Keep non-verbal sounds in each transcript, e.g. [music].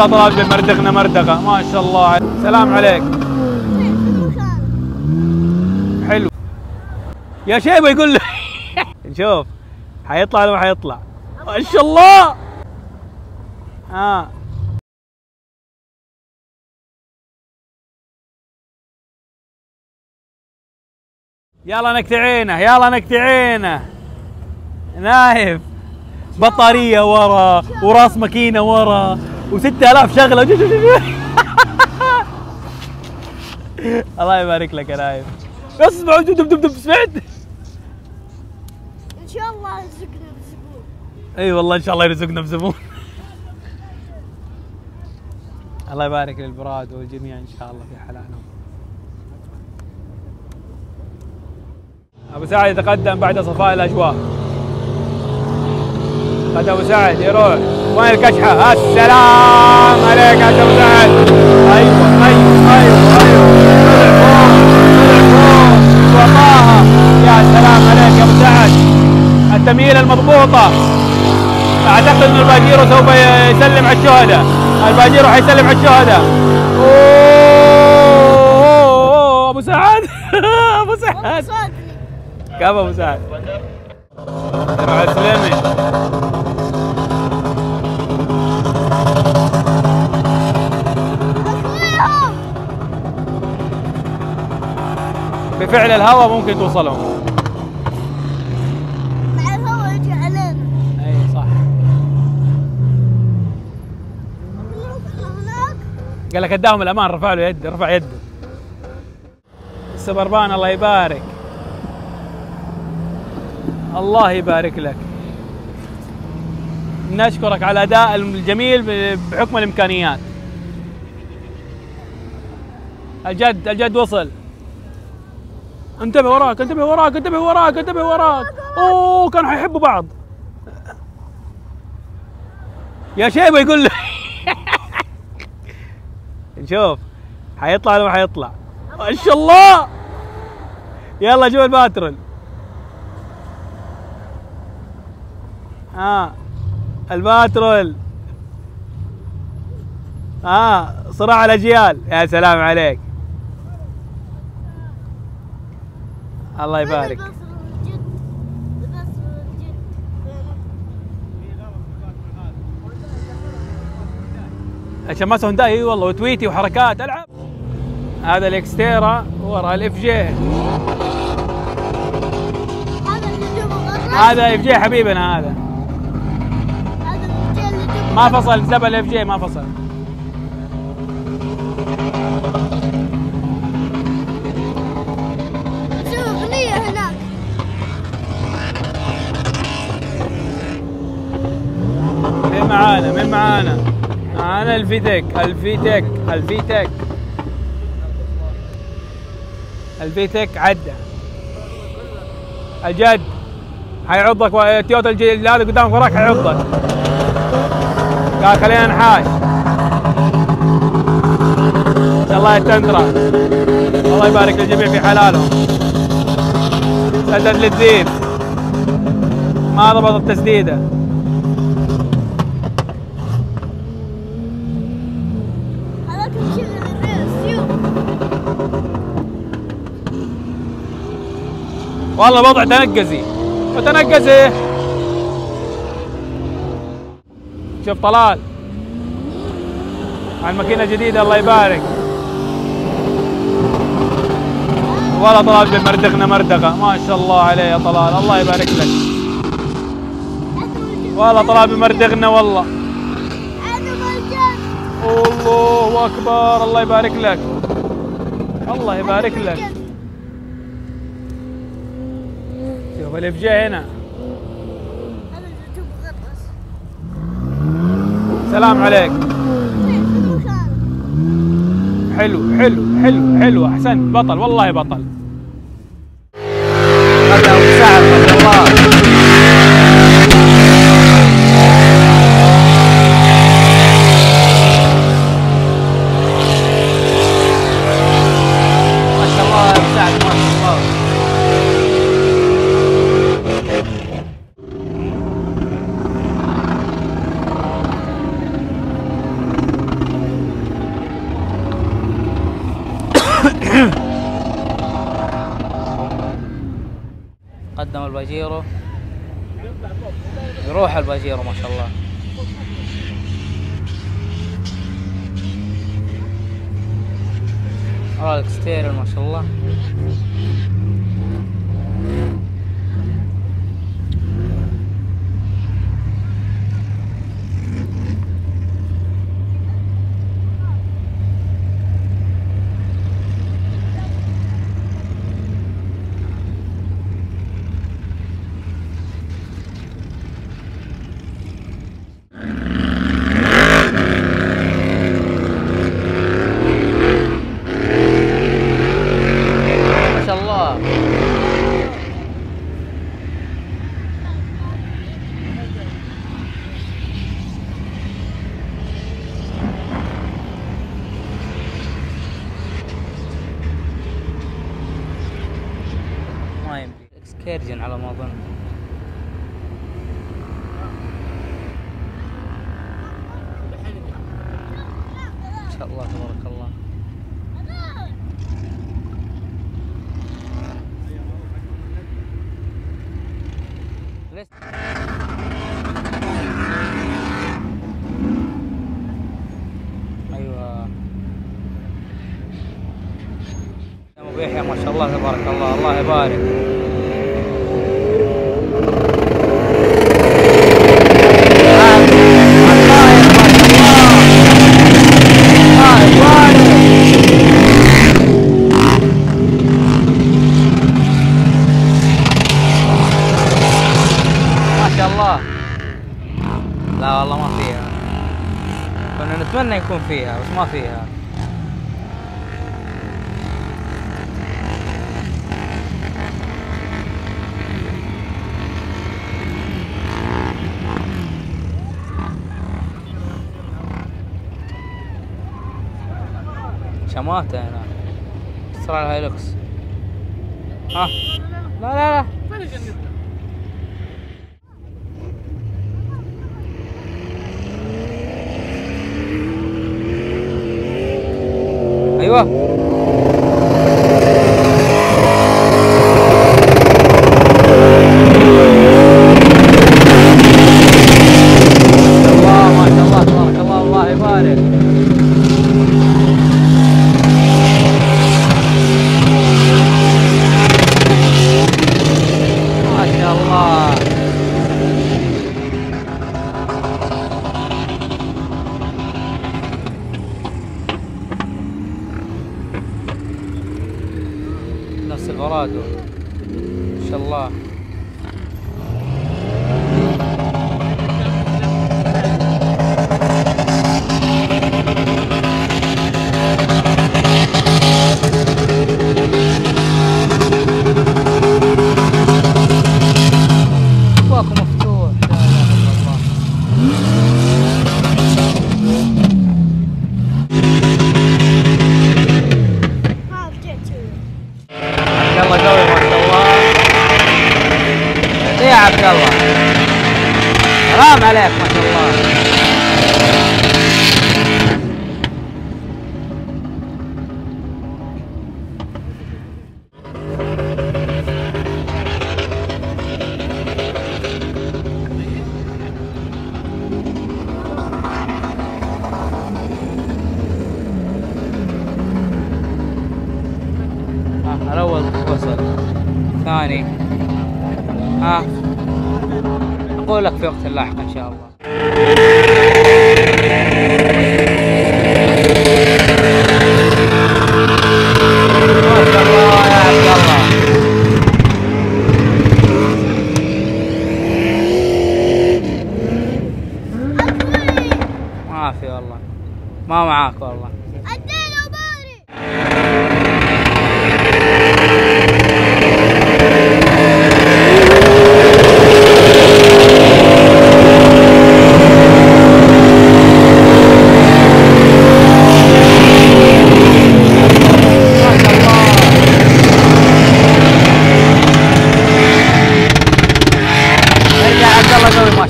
والله طلال بمردغنا مردغه ما شاء الله. سلام عليك. حلو. يا شيبة يقول له. [laughs] نشوف حيطلع ولا ما حيطلع؟ ما شاء الله. ها يلا نكتعينه يلا نكتعينه. نايف. بطارية ورا وراس ماكينة ورا. و6000 شغلة. جو- جو- جو- جو. الله يبارك لك يا نايف. اسمع دب دب دب سمعت؟ إن شاء الله رزقنا بزبون. إي والله إن شاء الله يرزقنا بزبون. الله يبارك للبراد والجميع إن شاء الله في حلالهم. أبو سعد يتقدم بعد صفاء الأجواء. قد أبو سعد يروح. وين الكشحة؟ السلام عليك يا ابو سعد أيوه أيوه أيوه أيوه. طلع فوق طلع فوق وطاها يا سلام عليك يا ابو سعد التمييله المضبوطة. أعتقد إن الباجيرو سوف يسلم على الشهداء الباجيرو حيسلم على الشهداء أوه [laughs] أبو سعد. أبو سعد. كيف أبو سعد؟ يروح السليمي بفعل الهواء ممكن توصلهم. مع الهواء يجي علينا. أي صح. قال لك اداهم الأمان رفع له يد رفع يده. السبربان الله يبارك. الله يبارك لك. نشكرك على الأداء الجميل بحكم الإمكانيات. الجد الجد وصل. انتبه وراك انتبه وراك انتبه وراك انتبه وراك. أوه كانوا حيحبوا بعض. يا شيبة يقول له نشوف [laughs] حيطلع ولا ما حيطلع؟ ما شاء الله. يلا جوا الباترول ها الباترول ها صراع الأجيال. يا سلام عليك. الله يبارك. عشان ما هونداي إي والله وتويتي وحركات ألعب. هذا ال Xterra ورا ال FJ. هذا FJ حبيبنا هذا. ما فصل دبل ال FJ ما فصل. مين معانا. معانا الفيتك الفيتك الفيتك. الفيتك عدى. الجد. حيعضك التويوتا اللي هذا قدامك وراك حيعضك. قال خلينا نحاش. الله يتندرى الله يبارك للجميع في حلالهم. سدد للذيب ما ضبط التسديده والله الوضع تنقزي وتنقزي شوف طلال. الماكينه الجديده الله يبارك. والله طلال بمردغنا مردغه ما شاء الله عليه يا طلال. الله يبارك لك. والله طلال بمردغنا والله. الله أكبر. الله يبارك لك. الله يبارك لك. شوف الاف جي هنا؟ سلام عليك. حلو حلو حلو حلو. احسنت بطل والله بطل. هذا أبو سعد الله روح الباجيرو ما شاء الله. خيرجن على ما أظن إن شاء الله تبارك الله ابو يحيى ما شاء الله تبارك الله الله يبارك يكون فيها بس ما فيها. شماتة هنا. صار على الهايلوكس ها؟ لا لا لا.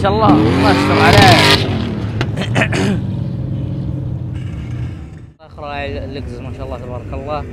شاء الله. الله يستر عليك. [coughs] اخر الاكزس ما شاء الله تبارك الله.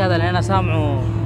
هذا اللي أنا سامعه.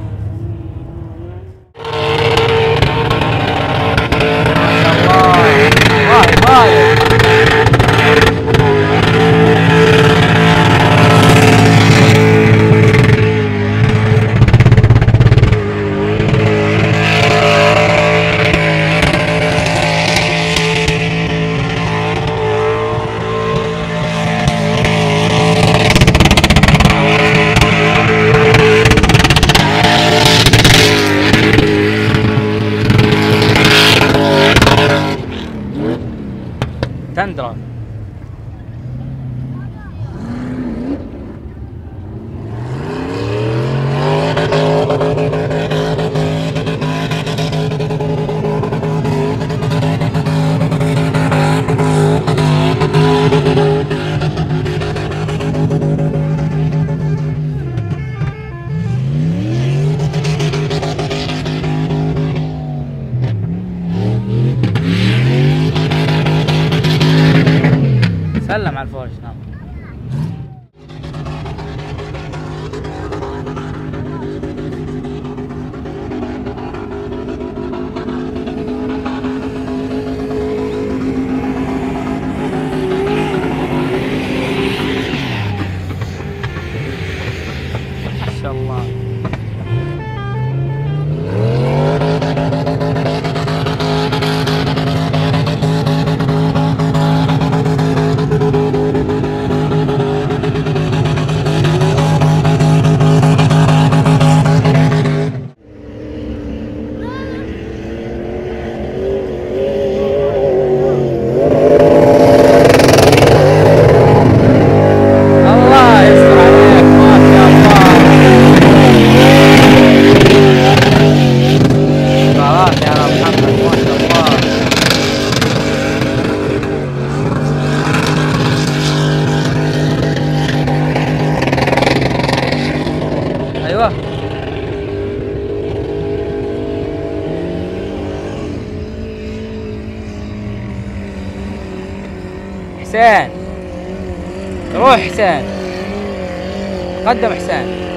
árvores, não. حسين. روح حسين. قدم حسين.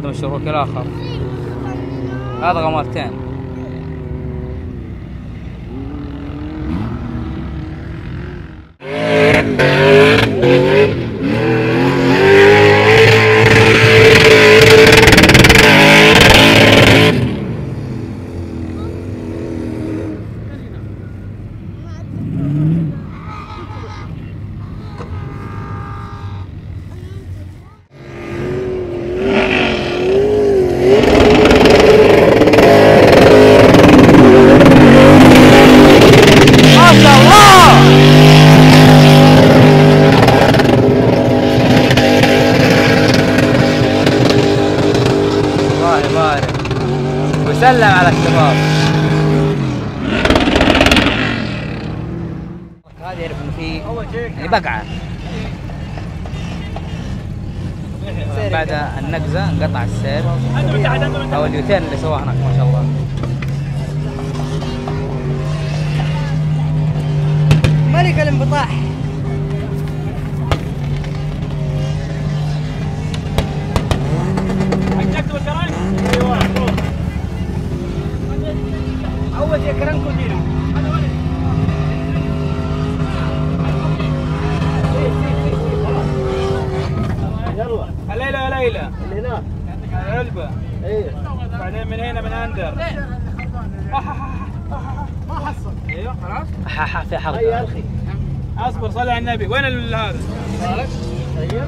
عندهم الشروك الآخر. هذا غمرتين. السير. أو اليوتين اللي سواه هناك ما شاء الله. ملك الانبطاح. أول شيء كرنكو دينا علبة إيه. بعدين من هنا من اندر ما حصل أيوه خلاص. في حرب هيا الخي أصبر صلي على النبي. وين هذا؟ طيب.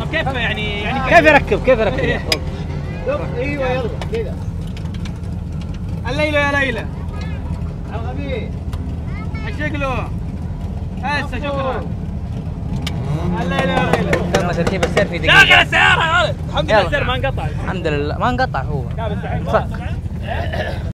طب كيف يعني يعني كيف يركب؟ كيف يركب؟ إيه. أيوه يلا كذا. الليلة يا ليلى. الغبي شكله هسه شكرا. يا تم تركيب السير في شغل دقيقه السيارة يا ولد الحمد لله. السير ما انقطع الحمد لله ما انقطع هو الحين.